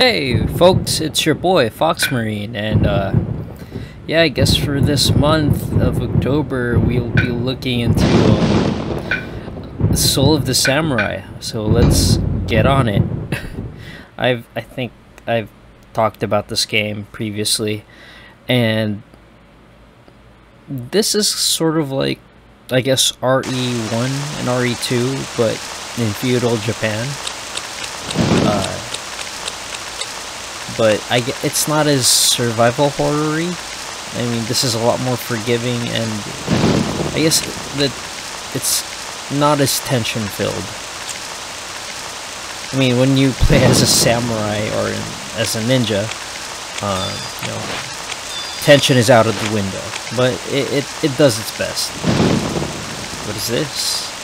Hey, folks, it's your boy Foxmarine, and uh, yeah, I guess for this month of October, we'll be looking into um, Soul of the Samurai. So let's get on it. I've, I think I've talked about this game previously, and this is sort of like, I guess, RE1 and RE2, but in feudal Japan. Uh, but I get, it's not as survival horror-y. I mean, this is a lot more forgiving, and I guess that it's not as tension-filled. I mean, when you play as a samurai or in, as a ninja, uh, you know, tension is out of the window, but it, it, it does its best. What is this?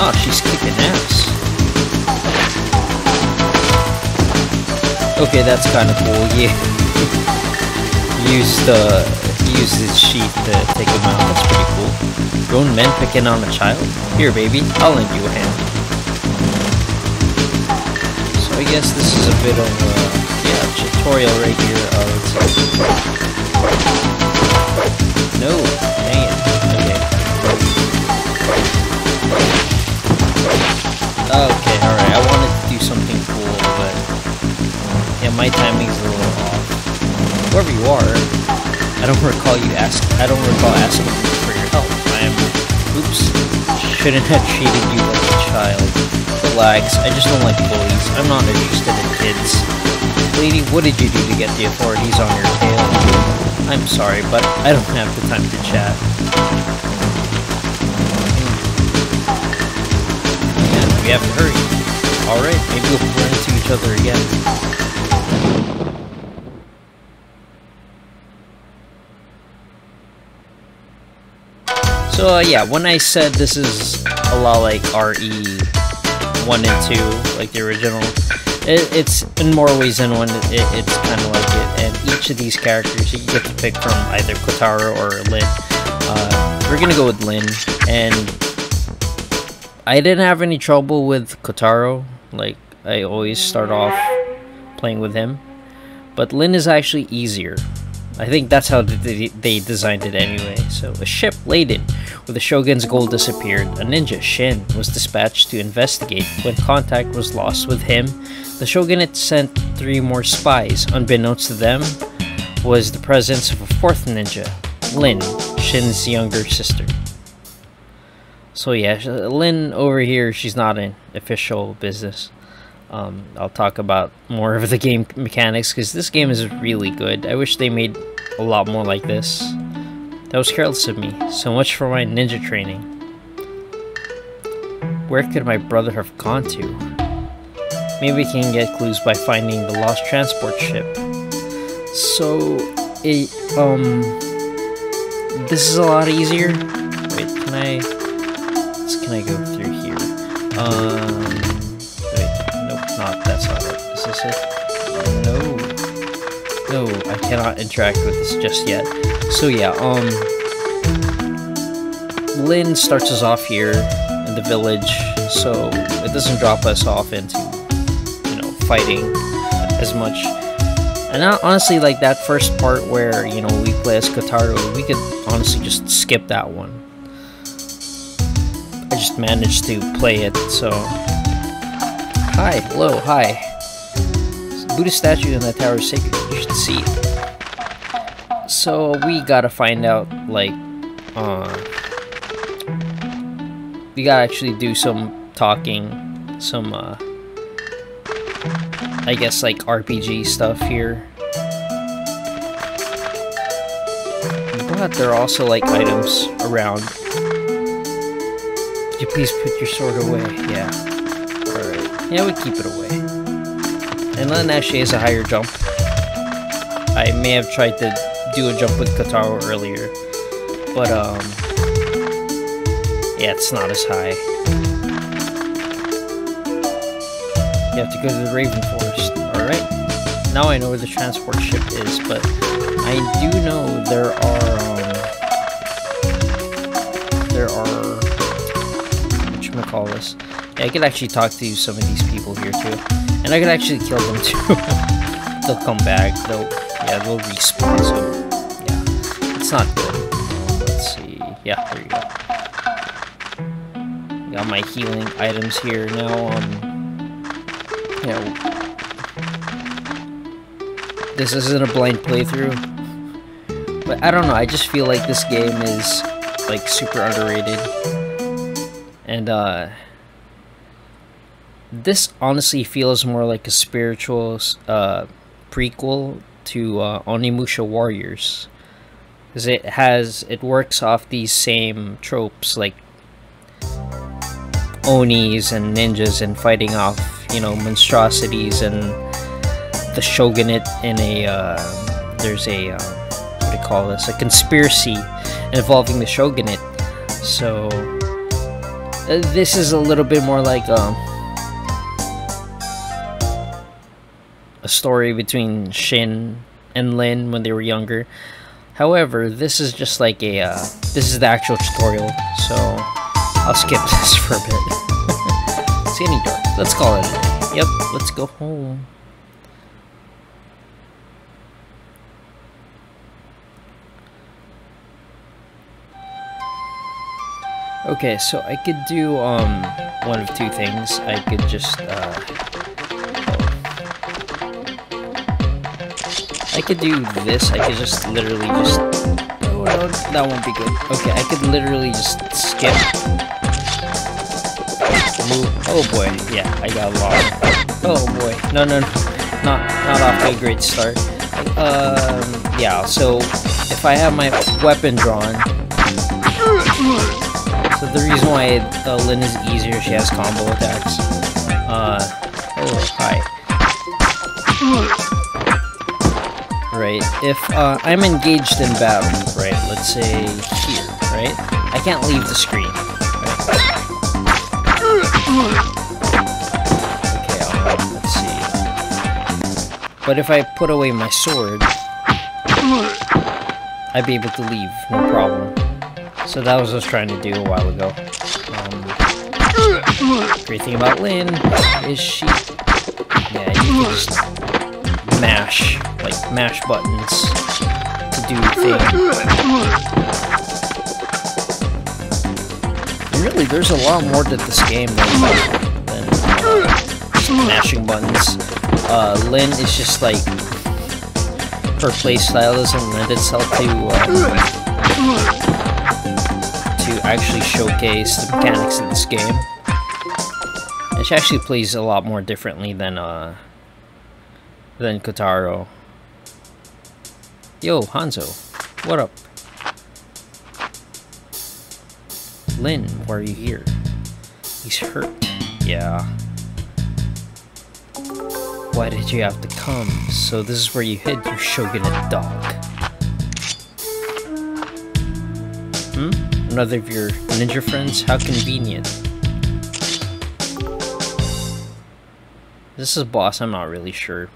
Oh, she's kicking ass. Okay, that's kind of cool. Yeah. use the use this sheet to take him out. That's pretty cool. Grown men picking on a child. Here, baby, I'll lend you a hand. So I guess this is a bit of a yeah tutorial right here. No, dang it. Okay, alright, I wanted to do something cool, but... Yeah, my timing's a little off. Whoever you are, I don't recall you ask. I don't recall asking for your help. I am... Oops. Shouldn't have treated you like a child. Relax, I just don't like bullies. I'm not interested in kids. Lady, what did you do to get the authorities on your tail? I'm sorry, but I don't have the time to chat. We have to hurry. Alright, maybe we'll run into each other again. So uh, yeah, when I said this is a lot like RE 1 and 2, like the original, it, it's in more ways than one, it, it's kind of like it. And each of these characters, you get to pick from either Kotaro or Lin. Uh, we're gonna go with Lin, and I didn't have any trouble with Kotaro. Like, I always start off playing with him. But Lin is actually easier. I think that's how they designed it anyway. So, a ship laden with the Shogun's gold disappeared. A ninja, Shin, was dispatched to investigate. When contact was lost with him, the Shogunate sent three more spies. Unbeknownst to them was the presence of a fourth ninja, Lin, Shin's younger sister. So yeah, Lin over here, she's not an official business. Um, I'll talk about more of the game mechanics because this game is really good. I wish they made a lot more like this. That was careless of me. So much for my ninja training. Where could my brother have gone to? Maybe we can get clues by finding the lost transport ship. So, it, um, this is a lot easier. Wait, can I, can I go through here? Um, wait, nope, not, that's not it. Is this it? No. No, I cannot interact with this just yet. So yeah, um... Lin starts us off here in the village, so it doesn't drop us off into, you know, fighting as much. And honestly, like that first part where, you know, we play as Kotaro, we could honestly just skip that one. Managed to play it, so Hi, hello, hi. Buddha statue in that tower is sacred. You should see it. So we gotta find out, like, uh, we gotta actually do some talking, some, uh, I guess, like, RPG stuff here. But there are also, like, items around. Could you please put your sword away? Yeah. Yeah, we keep it away. And Lin actually has a higher jump. I may have tried to do a jump with Kotaro earlier, but um, yeah, it's not as high. You have to go to the Raven Forest. Alright. Now I know where the transport ship is, but I do know there are, um, there are, call this? Yeah, I could actually talk to some of these people here too. And I could actually kill them too. they'll come back. They'll, yeah, they'll respawn. So, yeah, it's not good. Let's see. Yeah, there you go. Got my healing items here now. Um, yeah. This isn't a blind playthrough. But I don't know, I just feel like this game is like super underrated. And uh this honestly feels more like a spiritual uh, prequel to uh, Onimusha Warriors, because it has it works off these same tropes like onis and ninjas and fighting off you know monstrosities and the shogunate in a uh, there's a uh, what do you call this? A conspiracy involving the shogunate. So this is a little bit more like um a story between Shin and Lin when they were younger. However, this is just like a, uh, this is the actual tutorial, so I'll skip this for a bit. it's getting dark. Let's call it Yep, let's go home. Okay, so I could do um one of two things. I could just uh, I could do this. I could just literally just. Oh no, that won't be good. Okay, I could literally just skip. Move. Oh boy, yeah, I got lost. Oh boy, no, no, no, not not off to a great start. Um, yeah. So if I have my weapon drawn, so the reason why uh, Lin is easier, she has combo attacks. Uh, oh hi right? If uh, I'm engaged in battle, right? Let's say here, right? I can't leave the screen. Okay, let's see. But if I put away my sword, I'd be able to leave, no problem. So that was what I was trying to do a while ago. Um, great thing about Lin is she... Yeah, you can just mash, like mash buttons to do things. And really, there's a lot more to this game than, than uh, mashing buttons. Uh, Lin is just like her playstyle doesn't lend itself to uh, actually showcase the mechanics of this game. She actually plays a lot more differently than uh, than Kotaro. Yo, Hanzo, what up? Lin, why are you here? He's hurt. Yeah. Why did you have to come? So this is where you hid your shogunate dog. Hmm? Another of your ninja friends? How convenient. This is boss, I'm not really sure.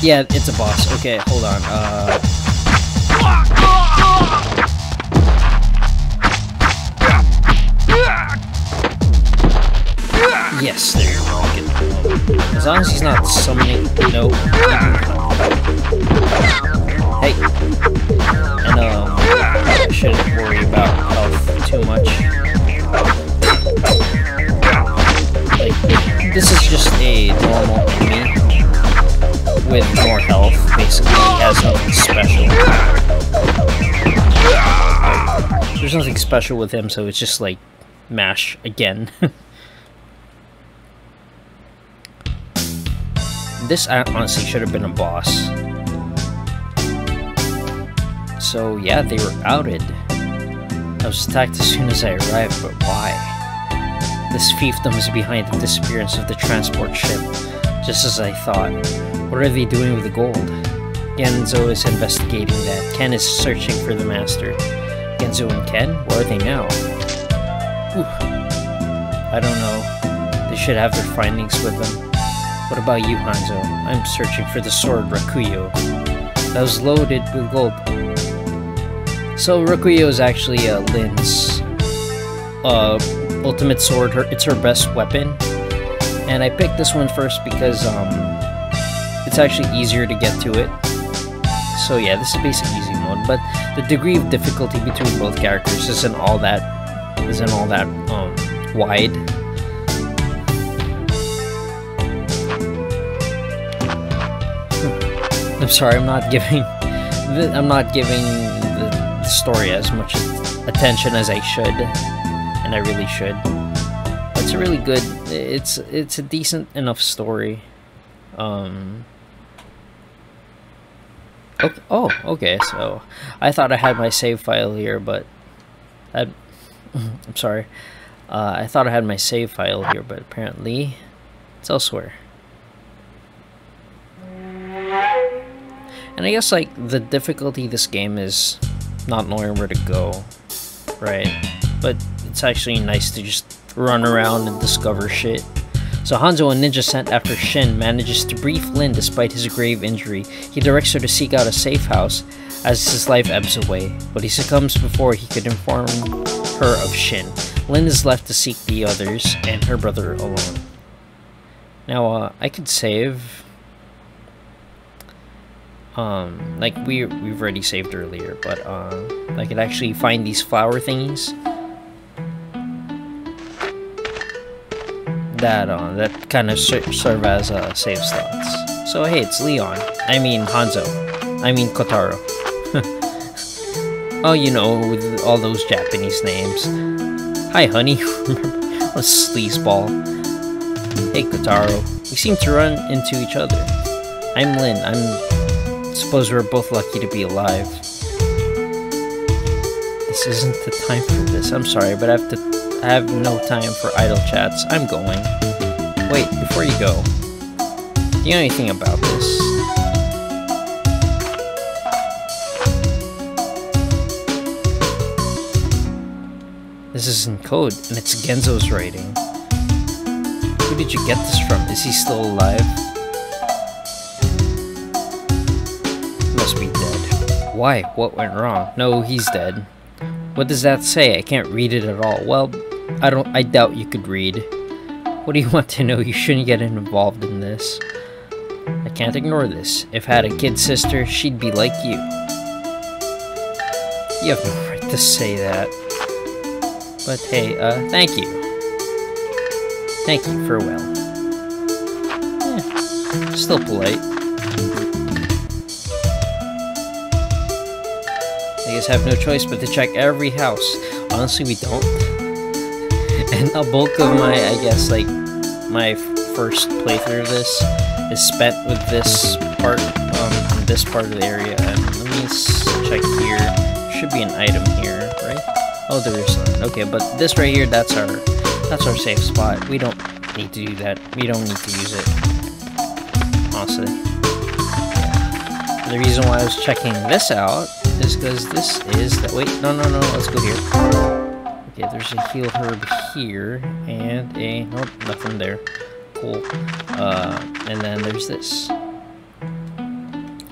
Yeah, it's a boss. Okay, hold on. Uh... Yes, there you go. As long as he's not summoning... No. Hey. And, um... I shouldn't worry about health too much. Like, this is just a normal enemy with more health, basically, has something special. There's nothing special with him, so it's just like mash again. this honestly should have been a boss. So yeah, they were outed. I was attacked as soon as I arrived, but why? This fiefdom is behind the disappearance of the transport ship, just as I thought. What are they doing with the gold? Genzo is investigating that. Ken is searching for the master. Genzo and Ken? Where are they now? I don't know. They should have their findings with them. What about you, Hanzo? I'm searching for the sword Rakuyo. That was loaded with gold. So Rakuyo is actually uh, Lin's uh, ultimate sword. Her, it's her best weapon, and I picked this one first because um, it's actually easier to get to it. So yeah, this is basic easy mode, but the degree of difficulty between both characters isn't all that isn't all that um, wide. I'm sorry, I'm not giving I'm not giving the story as much attention as I should, and I really should. It's a really good. It's it's a decent enough story. Um. Okay, oh, okay. So I thought I had my save file here, but I, I'm sorry. Uh, I thought I had my save file here, but apparently it's elsewhere. And I guess like the difficulty this game is not knowing where to go, right? But it's actually nice to just run around and discover shit. So Hanzo, a ninja sent after Shin, manages to brief Lin despite his grave injury. He directs her to seek out a safe house as his life ebbs away, but he succumbs before he could inform her of Shin. Lin is left to seek the others and her brother alone. Now, uh, I could save um, like we we've already saved earlier, but uh, I could actually find these flower thingies that uh, that kind of ser serve as uh, save slots. So hey, it's Leon. I mean Hanzo. I mean Kotaro. oh, you know, with all those Japanese names. Hi, honey. a sleazeball. Hey, Kotaro. We seem to run into each other. I'm Lin. I'm suppose we're both lucky to be alive. This isn't the time for this. I'm sorry, but I have to I have no time for idle chats. I'm going. Wait, before you go. Do you know anything about this? This is in code, and it's Genzo's writing. Who did you get this from? Is he still alive? Why? What went wrong? No, he's dead. What does that say? I can't read it at all. Well, I don't- I doubt you could read. What do you want to know? You shouldn't get involved in this. I can't ignore this. If I had a kid sister, she'd be like you. You have no right to say that. But hey, uh, thank you. Thank you, farewell. Eh, still polite. Guess have no choice but to check every house. Honestly, we don't. and a bulk of my, I guess, like, my first playthrough of this is spent with this part, um, this part of the area. And let me check here. Should be an item here, right? Oh, there is none. Okay, but this right here, that's our, that's our safe spot. We don't need to do that. We don't need to use it. Honestly. The reason why I was checking this out is because this is that. Wait, no, no, no. Let's go here. Okay, there's a heal herb here and a nope, nothing there. Cool. Uh, and then there's this.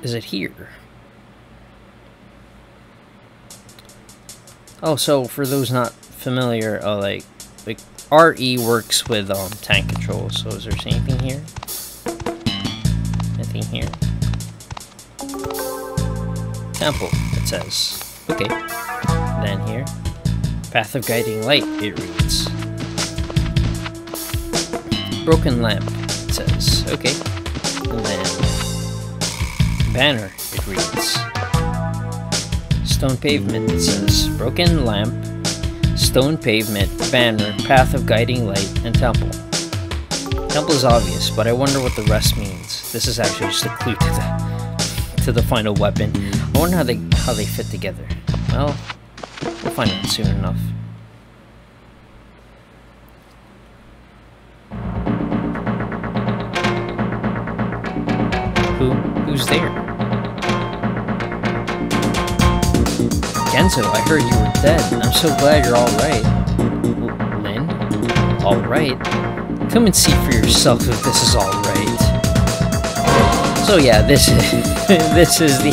Is it here? Oh, so for those not familiar, uh, like, like RE works with um, tank control. So is there anything here? Nothing here? Temple says. Okay. Then here, Path of Guiding Light, it reads. Broken Lamp, it says. Okay. And then, Banner, it reads. Stone Pavement, it says. Broken Lamp, Stone Pavement, Banner, Path of Guiding Light, and Temple. Temple is obvious, but I wonder what the rest means. This is actually just a clue to the, to the final weapon. I wonder how they how they fit together. Well, we'll find out soon enough. Who who's there? Genzo, I heard you were dead. I'm so glad you're alright. Lin? Alright? Come and see for yourself if this is alright. So yeah, this is this is the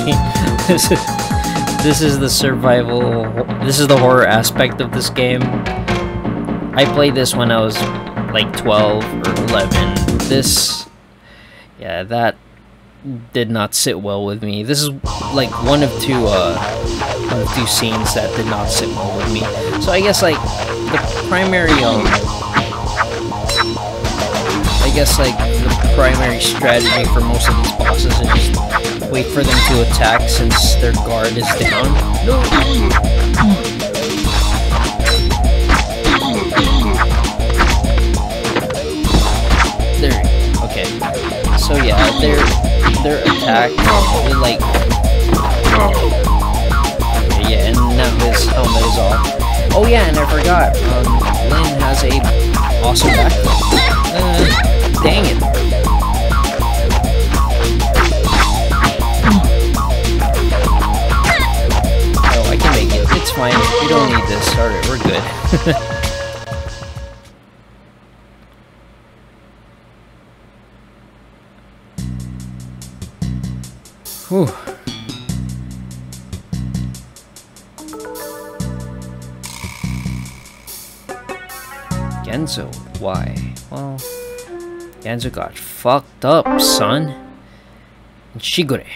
this is this is the survival this is the horror aspect of this game I played this when I was like 12 or 11. This, yeah, that did not sit well with me. This is like one of two, uh, one of two scenes that did not sit well with me. So I guess like the primary, um, I guess like the primary strategy for most of these bosses is just wait for them to attack since their guard is down. No. So yeah, their their attack will like yeah, and now his helmet is off. Oh yeah, and I forgot, um, Lin has a awesome backflip. Uh, dang it. Oh, I can make it. It's fine. We don't need this. Alright, we're good. Whew. Genzo, why? Well, Genzo got fucked up, son. And Shigure.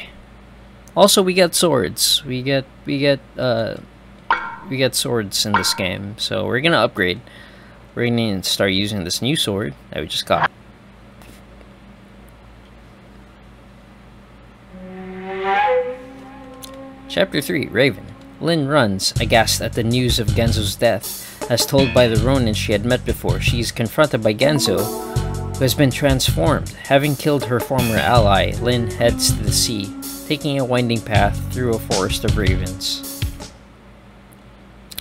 Also, we get swords. We get, we get, uh, we get swords in this game. So we're gonna upgrade. We're gonna start using this new sword that we just got. Chapter 3 Raven Lin runs, aghast at the news of Genzo's death. As told by the Ronin she had met before, she is confronted by Genzo, who has been transformed. Having killed her former ally, Lin heads to the sea, taking a winding path through a forest of ravens.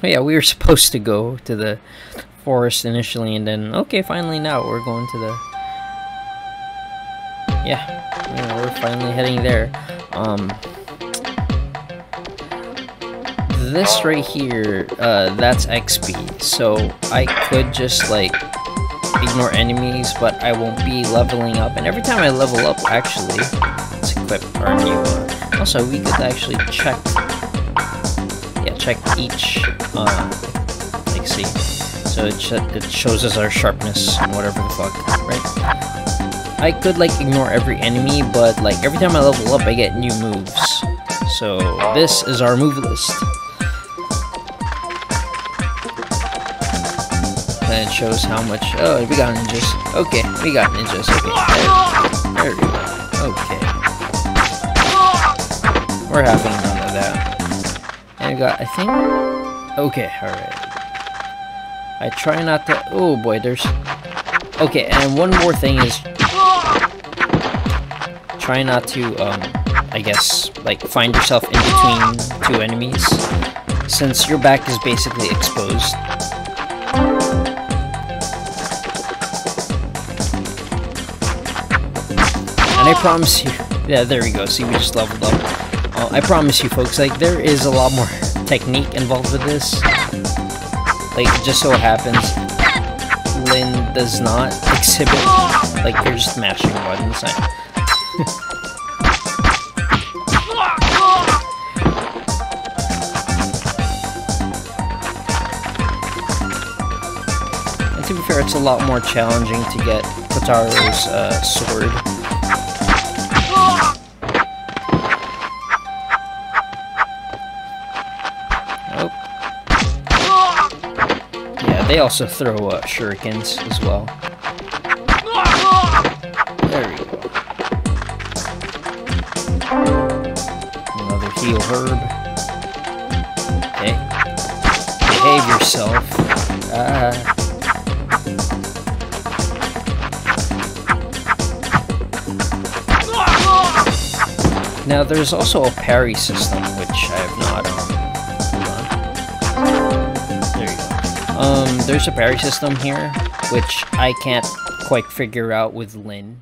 Oh yeah, we were supposed to go to the forest initially, and then, okay, finally now we're going to the... Yeah, yeah we're finally heading there. Um, this right here, uh, that's XP, so I could just, like, ignore enemies, but I won't be leveling up, and every time I level up, actually, let's equip our new one. Also, we could actually check, yeah, check each, uh, like, see, so it, sh it shows us our sharpness and whatever the fuck, right? I could, like, ignore every enemy, but, like, every time I level up, I get new moves. So, this is our move list. And it shows how much. Oh, we got ninjas. Okay, we got ninjas. Okay, there, there we go. Okay. We're having none of that. And we got, I think. Okay, alright. I try not to. Oh boy, there's. Okay, and one more thing is. Try not to, um, I guess, like, find yourself in between two enemies. Since your back is basically exposed. I promise you, yeah, there we go. See, we just leveled up. I promise you, folks, like, there is a lot more technique involved with this. Like, just so it happens, Lin does not exhibit, like, you're just mashing buttons. and to be fair, it's a lot more challenging to get Kotaro's uh, sword They also throw uh, shurikens as well. There we go. Another heal herb. Okay. Behave yourself. Ah. Now there's also a parry system, which I have not Um, there's a parry system here, which I can't quite figure out with Lin.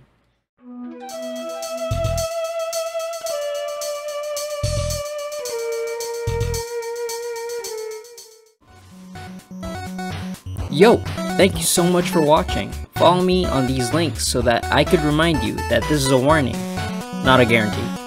Yo! Thank you so much for watching. Follow me on these links so that I could remind you that this is a warning, not a guarantee.